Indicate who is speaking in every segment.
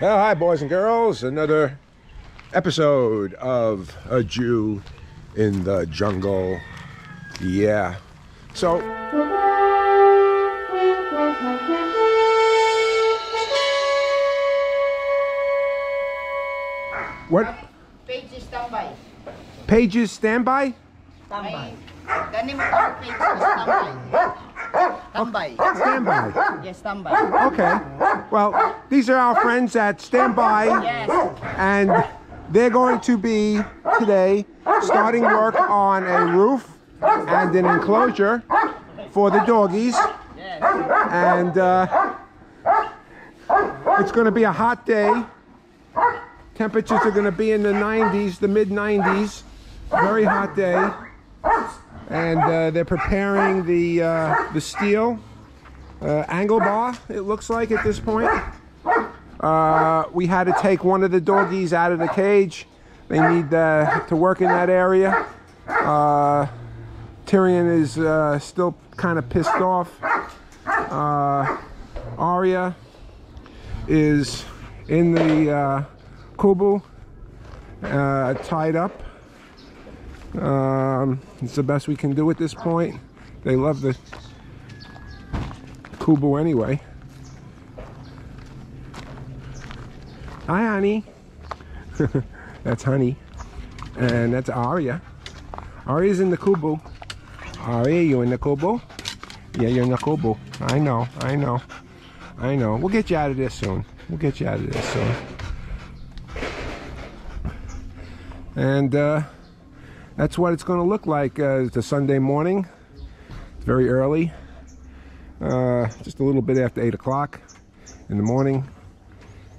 Speaker 1: Well, hi, boys and girls. Another episode of A Jew in the Jungle. Yeah. So, what?
Speaker 2: Page standby.
Speaker 1: Pages standby?
Speaker 2: Standby. Gani mo ang page standby. Standby.
Speaker 1: Standby.
Speaker 2: Yes, standby.
Speaker 1: Okay. Well, these are our friends at Standby.
Speaker 2: Yes.
Speaker 1: and they're going to be today starting work on a roof and an enclosure for the doggies
Speaker 2: Yes.
Speaker 1: and uh, it's going to be a hot day temperatures are going to be in the 90s the mid 90s very hot day and uh, they're preparing the uh, the steel uh, angle bar it looks like at this point uh, we had to take one of the doggies out of the cage. They need uh, to work in that area. Uh, Tyrion is still kind of pissed off. Uh, Arya is in the kubu, tied up. Um, it's the best we can do at this point. They love the kubu anyway. Hi, honey. that's honey. And that's Arya. Arya's in the kubu. Arya, you in the kubu? Yeah, you're in the kubu. I know, I know. I know. We'll get you out of this soon. We'll get you out of this soon. And uh, that's what it's going to look like. Uh, it's a Sunday morning. It's very early. Uh, just a little bit after 8 o'clock in the morning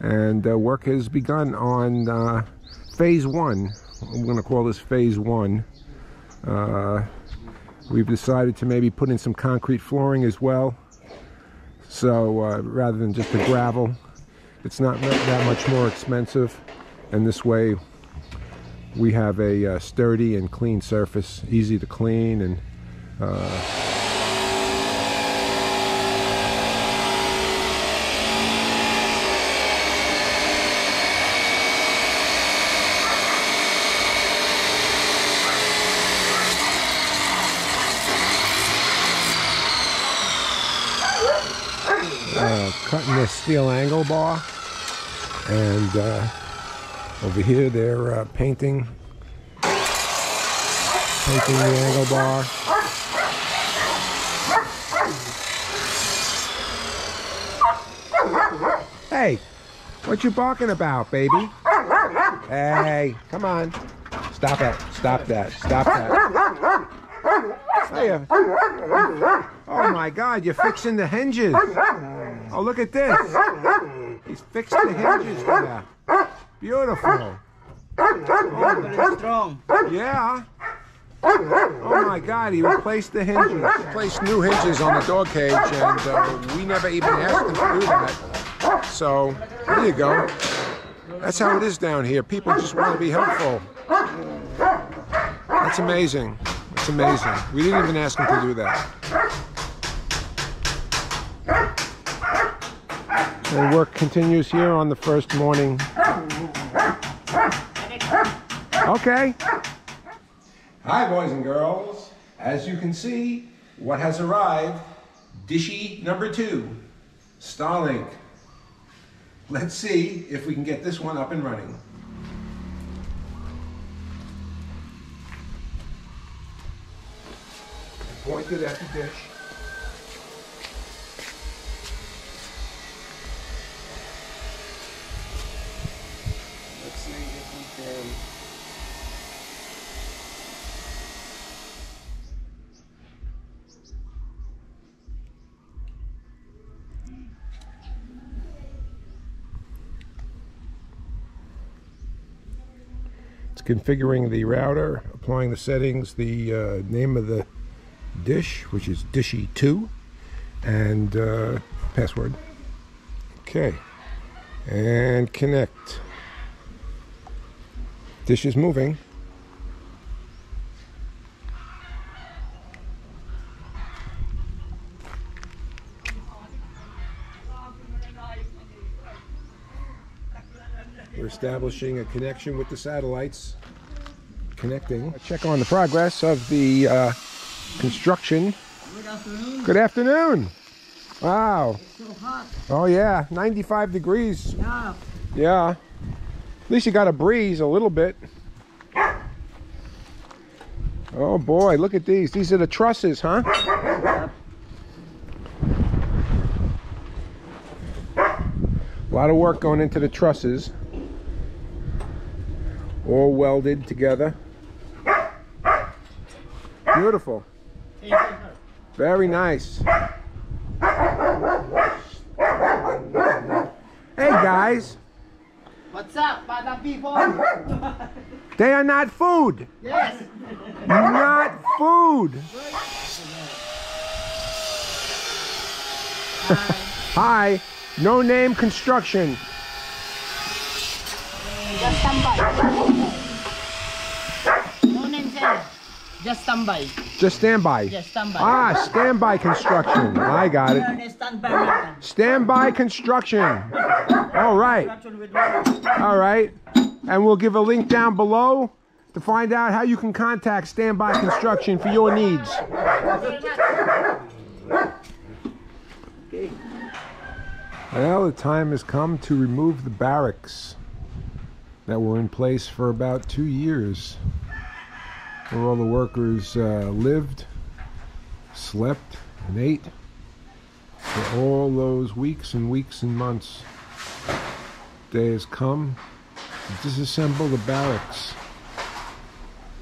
Speaker 1: and uh, work has begun on uh, phase one. I'm going to call this phase one. Uh, we've decided to maybe put in some concrete flooring as well. So uh, rather than just the gravel, it's not that much more expensive. And this way we have a uh, sturdy and clean surface, easy to clean and uh, uh, cutting the steel angle bar and uh, over here they're uh, painting painting the angle bar hey what you barking about baby hey come on stop it stop that stop that uh, Oh my God, you're fixing the hinges. Oh, look at this. He's fixing the hinges there. Beautiful.
Speaker 2: Strong.
Speaker 1: Yeah. Oh my God, he replaced the hinges. Replaced new hinges on the dog cage, and uh, we never even asked him to do that. So, there you go. That's how it is down here. People just want to be helpful. That's amazing. It's amazing. We didn't even ask him to do that. And work continues here on the first morning. Okay. Hi, boys and girls. As you can see, what has arrived? Dishy number two, Starlink. Let's see if we can get this one up and running. Pointed at the dish. Configuring the router, applying the settings, the uh, name of the dish, which is Dishy2, and uh, password. Okay. And connect. Dish is moving. Establishing a connection with the satellites. Connecting. Check on the progress of the uh, construction.
Speaker 2: Good afternoon.
Speaker 1: Good afternoon. Wow.
Speaker 2: So hot.
Speaker 1: Oh yeah, 95 degrees.
Speaker 2: Yeah.
Speaker 1: Yeah. At least you got a breeze a little bit. Oh boy, look at these. These are the trusses, huh? A lot of work going into the trusses. All welded together. Beautiful.
Speaker 2: Thank you, sir.
Speaker 1: Very nice. Hey guys,
Speaker 2: What's up, bata people?
Speaker 1: they are not food.
Speaker 2: yes.
Speaker 1: Not food. Hi, no name construction.
Speaker 2: Just stand by. No name, sir. Just stand by.
Speaker 1: Just stand by.
Speaker 2: Just stand by.
Speaker 1: Ah, standby construction. I got it.
Speaker 2: Sir, stand by.
Speaker 1: Standby construction. All right.
Speaker 2: Action with water.
Speaker 1: All right. And we'll give a link down below to find out how you can contact Standby Construction for your needs. Well, the time has come to remove the barracks that were in place for about two years, where all the workers uh, lived, slept, and ate for all those weeks and weeks and months. Day has come to disassemble the barracks,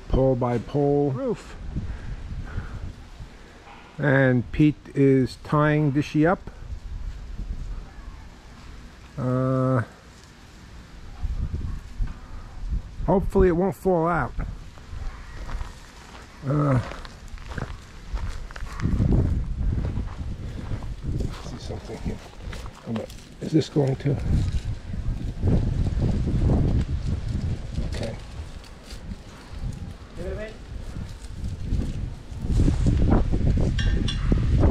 Speaker 1: pole by pole roof. And Pete is tying Dishy up. Uh, hopefully it won't fall out. Uh, see something here. Hold up. Is this going to? Okay.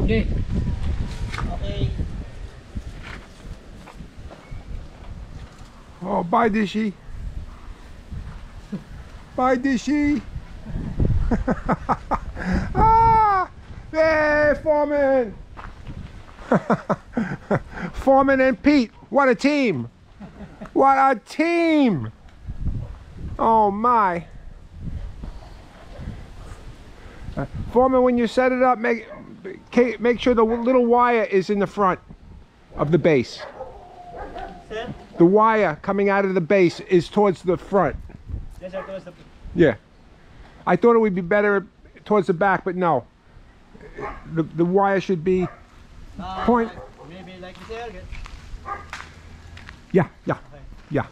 Speaker 2: Okay. Okay.
Speaker 1: Oh, bye, Dishy. Bye, Dishy. Ah! Hey, Foreman! Foreman and Pete, what a team! What a team! Oh my! Uh, Foreman, when you set it up, make make sure the little wire is in the front of the base. The wire coming out of the base is towards the front.
Speaker 2: Yes, sir. Towards the...
Speaker 1: Yeah. I thought it would be better towards the back, but no. The, the wire should be point.
Speaker 2: Maybe like this?
Speaker 1: Yeah, yeah, yeah.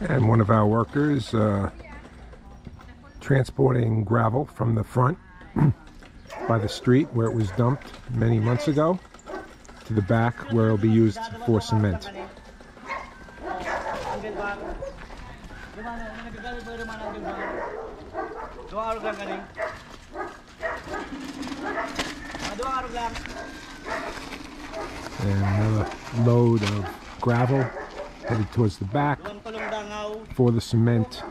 Speaker 1: And one of our workers uh, transporting gravel from the front by the street where it was dumped many months ago to the back where it'll be used for cement. And another load of gravel headed towards the back for the cement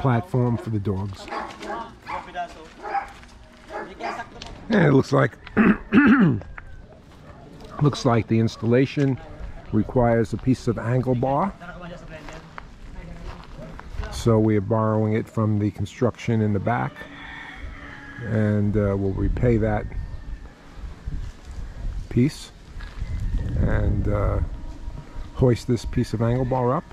Speaker 1: platform for the dogs. And it looks like looks like the installation requires a piece of angle bar. So we are borrowing it from the construction in the back. And uh, we'll repay that piece and uh, hoist this piece of angle bar up.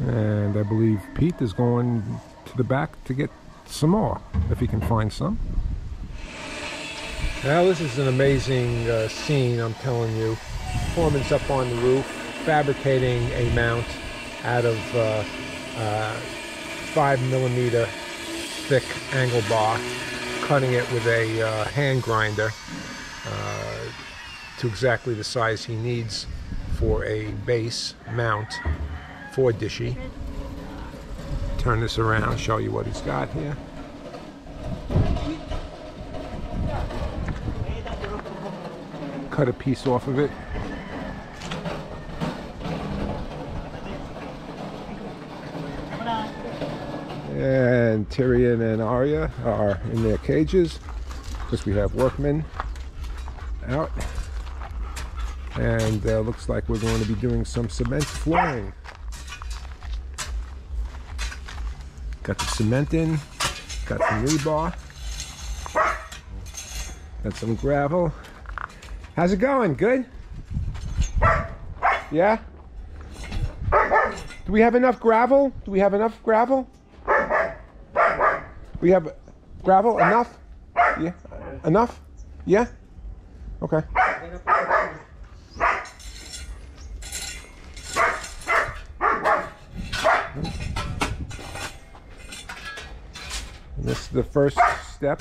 Speaker 1: And I believe Pete is going to the back to get some more, if he can find some. Now this is an amazing uh, scene, I'm telling you. Foreman's up on the roof, fabricating a mount out of uh, uh, five millimeter thick angle bar, cutting it with a uh, hand grinder uh, to exactly the size he needs for a base mount for Dishy. Turn this around, show you what he's got here. Cut a piece off of it. And Tyrion and Arya are in their cages because we have workmen out. And uh, looks like we're going to be doing some cement flooring. Got the cement in, got some rebar, got some gravel. How's it going? Good? Yeah? Do we have enough gravel? Do we have enough gravel? We have gravel enough? Yeah. Enough? Yeah? Okay. And this is the first step.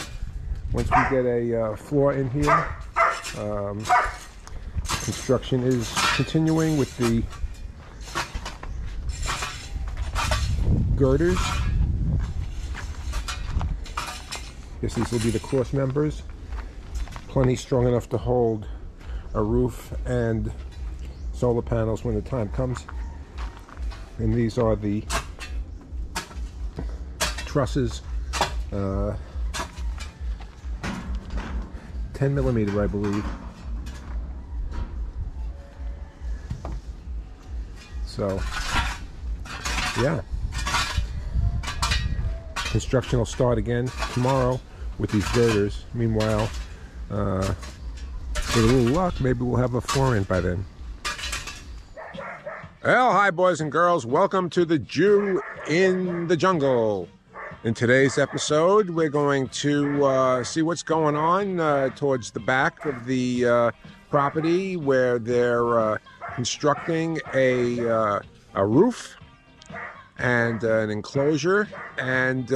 Speaker 1: Once we get a uh, floor in here, um, construction is continuing with the girders. Guess these will be the cross members. Plenty strong enough to hold a roof and solar panels when the time comes. And these are the trusses. Uh, 10 millimeter, I believe. So, yeah. Construction will start again tomorrow with these girders. Meanwhile, uh, with a little luck, maybe we'll have a floor in by then. Well, hi, boys and girls. Welcome to the Jew in the Jungle. In today's episode, we're going to uh, see what's going on uh, towards the back of the uh, property where they're uh, constructing a, uh, a roof and uh, an enclosure and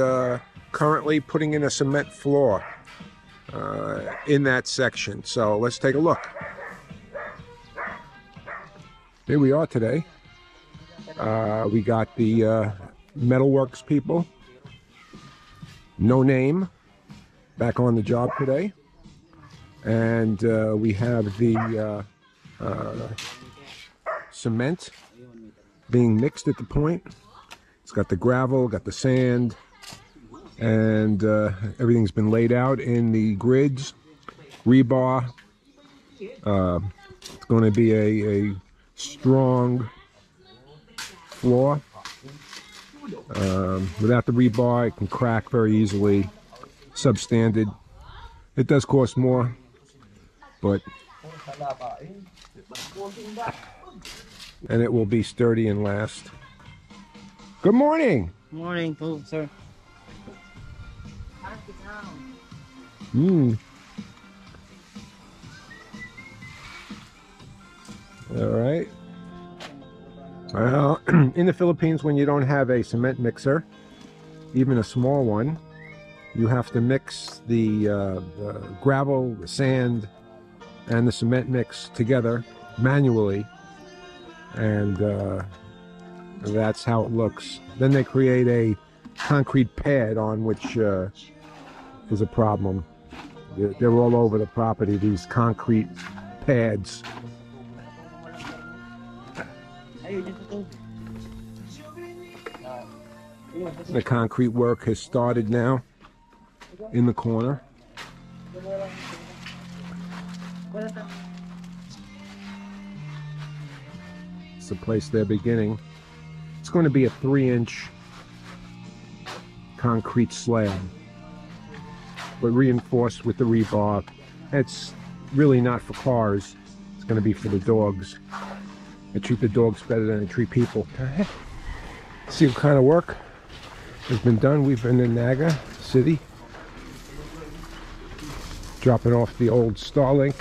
Speaker 1: currently putting in a cement floor in that section. So let's take a look. Here we are today. we got the Metalworks people no name. Back on the job today. And uh, we have the uh, uh, cement being mixed at the point. It's got the gravel got the sand and uh, everything's been laid out in the grids. Rebar uh, it's going to be a, a strong floor um, without the rebar, it can crack very easily. Substandard. It does cost more, but and it will be sturdy and last. Good morning.
Speaker 2: Morning, sir.
Speaker 1: Hmm. All right. Well, in the Philippines, when you don't have a cement mixer, even a small one, you have to mix the, uh, the gravel, the sand, and the cement mix together manually. And uh, that's how it looks. Then they create a concrete pad on which uh, is a problem. They're all over the property, these concrete pads. The concrete work has started now in the corner. It's the place they're beginning. It's going to be a three inch concrete slab, but reinforced with the rebar. It's really not for cars, it's going to be for the dogs. I treat the dogs better than I treat people. See what kind of work has been done. We've been in Naga City, dropping off the old Starlink.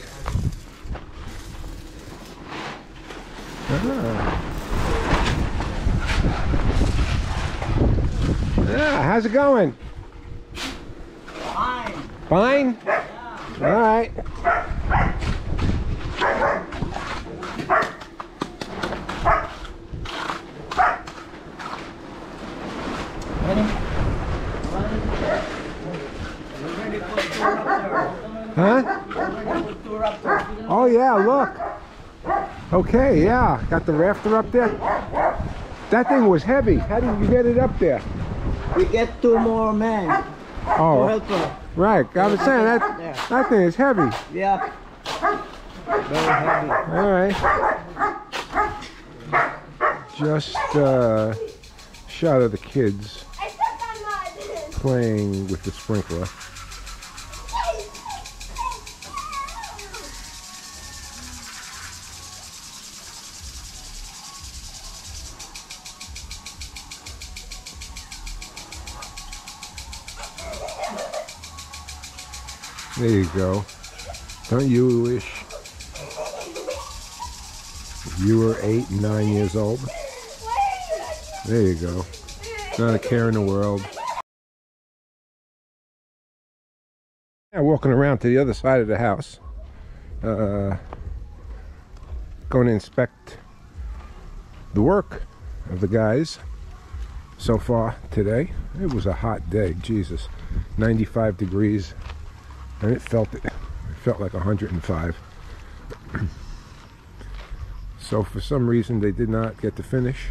Speaker 1: Ah. Ah, how's it going? Fine. Fine? All right. Huh? Oh yeah, look. Okay, yeah. Got the rafter up there. That thing was heavy. How did you get it up there?
Speaker 2: We get two more men
Speaker 1: Oh, right. I was saying that that thing is heavy.
Speaker 2: Yeah. Very heavy.
Speaker 1: All right. Just uh, shot of the kids
Speaker 3: I stepped on mud.
Speaker 1: playing with the sprinkler. There you go. Don't you wish you were eight, and nine years old? There you go. Not a care in the world. Yeah, walking around to the other side of the house. Uh, going to inspect the work of the guys so far today. It was a hot day, Jesus. 95 degrees, and it felt it It felt like 105. so for some reason they did not get to finish.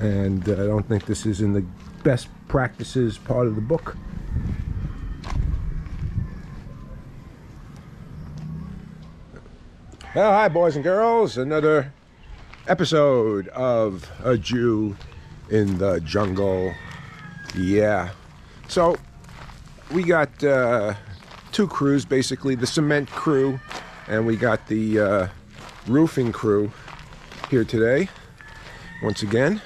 Speaker 1: and uh, I don't think this is in the best practices part of the book. Well, hi, boys and girls. Another episode of A Jew in the Jungle. Yeah. So, we got uh, two crews basically the cement crew, and we got the uh, roofing crew here today, once again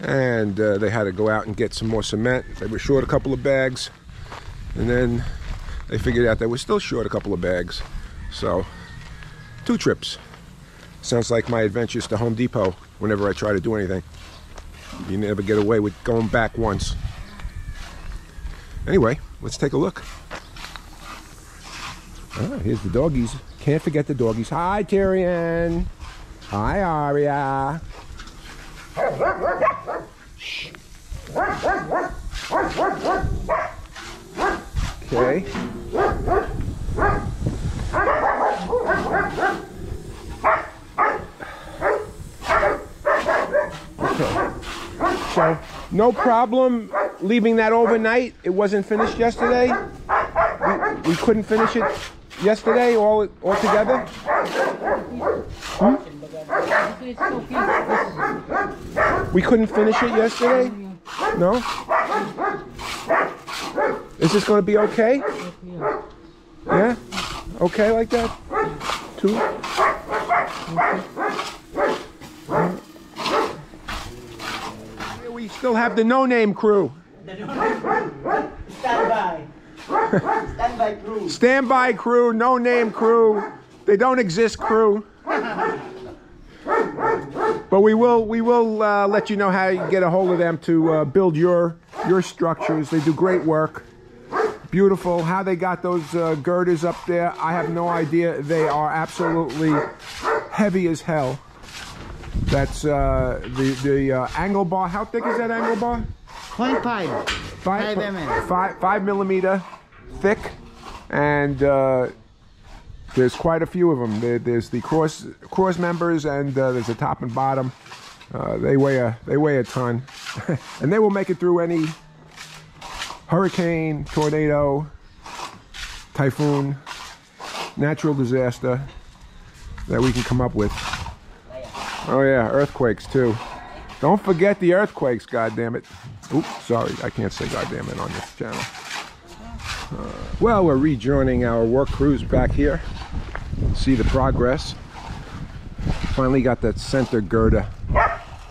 Speaker 1: and uh, they had to go out and get some more cement. They were short a couple of bags, and then they figured out they were still short a couple of bags. So, two trips. Sounds like my adventures to Home Depot whenever I try to do anything. You never get away with going back once. Anyway, let's take a look. Ah, here's the doggies. Can't forget the doggies. Hi, Tyrion. Hi, Arya. Okay. Okay. So, no problem leaving that overnight. It wasn't finished yesterday. We, we couldn't finish it yesterday all all together. Hmm? We couldn't finish it yesterday? No? Is this going to be okay? Yeah? Okay like that? Two? Still have the no-name crew.
Speaker 2: Stand by. Stand by crew.
Speaker 1: Standby crew, no-name crew. They don't exist crew. But we will we will uh, let you know how you get a hold of them to uh, build your your structures. They do great work. Beautiful. How they got those uh, girders up there, I have no idea. They are absolutely heavy as hell. That's uh, the the uh, angle bar. How thick is that angle bar?
Speaker 2: Point five.
Speaker 1: Five,
Speaker 2: Five mm.
Speaker 1: five, five millimeter thick, and uh, there's quite a few of them. There, there's the cross cross members, and uh, there's a top and bottom. Uh, they weigh a they weigh a ton, and they will make it through any hurricane, tornado, typhoon, natural disaster that we can come up with. Oh yeah, earthquakes too. Don't forget the earthquakes, God damn it. Oops, sorry, I can't say God damn it on this channel. Uh, well, we're rejoining our work crews back here. See the progress. Finally got that center girder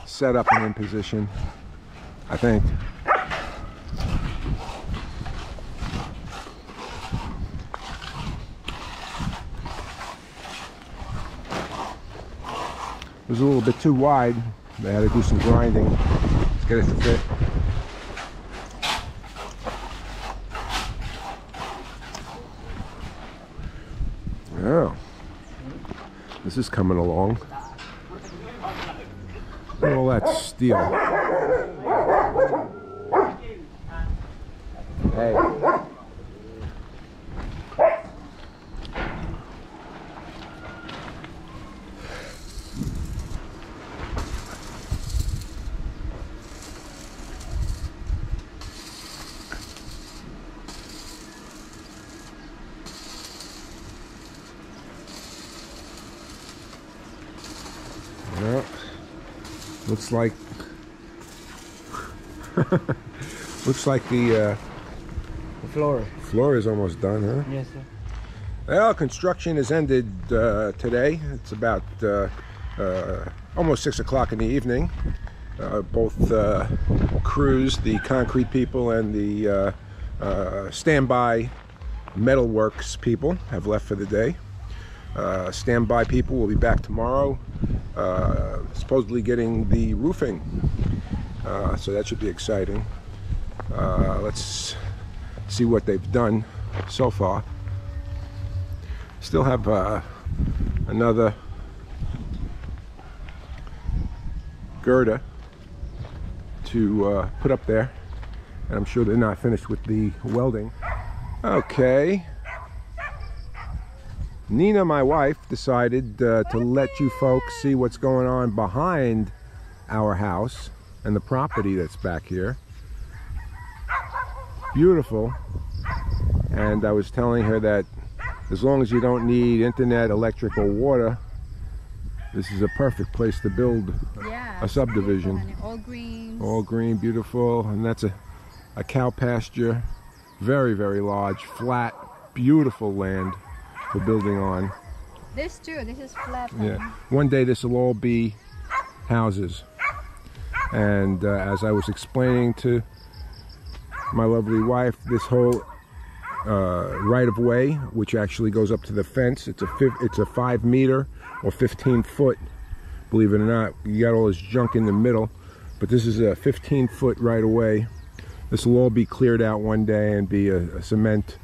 Speaker 1: set up and in position, I think. was a little bit too wide. They had to do some grinding to get it to fit. Yeah. This is coming along. Look at all that steel. Hey. Looks like looks like the uh,
Speaker 2: The floor.
Speaker 1: floor is almost done, huh?
Speaker 2: Yes, sir.
Speaker 1: Well, construction has ended uh, today. It's about uh, uh, almost six o'clock in the evening. Uh, both uh, crews, the concrete people and the uh, uh, standby metalworks people, have left for the day. Uh, standby people will be back tomorrow, uh, supposedly getting the roofing. Uh, so that should be exciting. Uh, let's see what they've done so far. Still have uh, another girder to uh, put up there. And I'm sure they're not finished with the welding. Okay. Nina, my wife, decided uh, to let you folks see what's going on behind our house and the property that's back here. Beautiful. And I was telling her that as long as you don't need internet, electric, or water, this is a perfect place to build
Speaker 4: Yeah.
Speaker 1: A subdivision.
Speaker 4: beautiful, All greens.
Speaker 1: all green, beautiful, and that's a, a cow pasture. Very, very large, flat, beautiful land for building on.
Speaker 4: This too. This is flat.
Speaker 1: Yeah. One day this will all be houses. And uh, as I was explaining to my lovely wife, this whole uh, right of way, which actually goes up to the fence, it's a it's a five meter or 15 foot. Believe it or not, you got all this junk in the middle, but this is a 15 foot right of way. This will all be cleared out one day and be a, a cement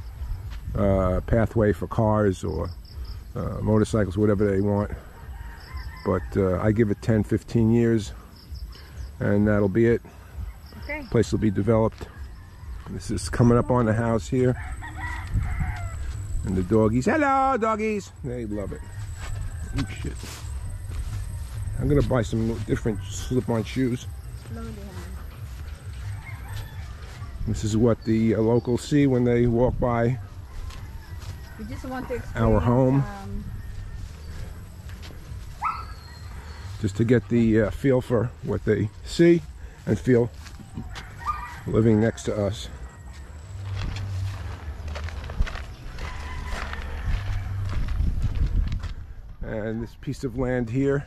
Speaker 1: uh, pathway for cars or uh, motorcycles, whatever they want. But uh, I give it 10, 15 years, and that'll be it.
Speaker 4: Okay.
Speaker 1: Place will be developed. This is coming up on the house here. And the doggies, hello doggies! They love it. Oh shit. I'm gonna buy some different slip-on shoes. This is what the uh, locals see when they walk by.
Speaker 4: We just want to
Speaker 1: Our home.
Speaker 4: Um,
Speaker 1: just to get the uh, feel for what they see and feel living next to us. And this piece of land here,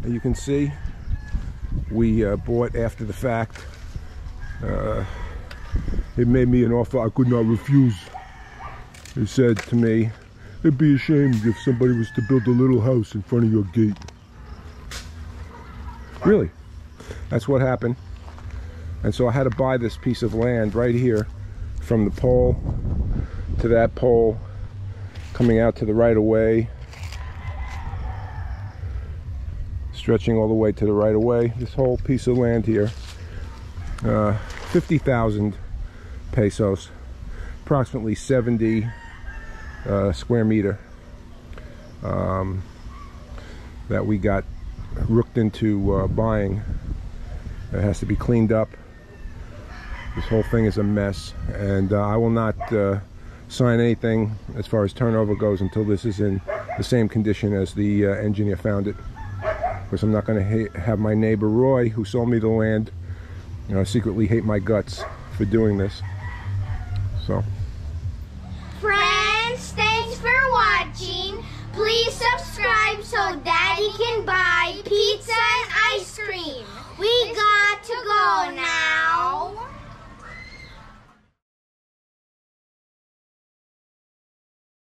Speaker 1: that you can see, we uh, bought after the fact. Uh, it made me an offer I could not refuse. He said to me, it'd be a shame if somebody was to build a little house in front of your gate. Really. That's what happened. And so I had to buy this piece of land right here from the pole to that pole coming out to the right of way stretching all the way to the right of way this whole piece of land here uh, 50,000 pesos approximately 70 uh, square meter um, that we got rooked into uh, buying. It has to be cleaned up. This whole thing is a mess, and uh, I will not uh, sign anything as far as turnover goes until this is in the same condition as the uh, engineer found it. Because I'm not going to ha have my neighbor Roy, who sold me the land, you know, secretly hate my guts for doing this. So. pizza and ice cream. We got to go now.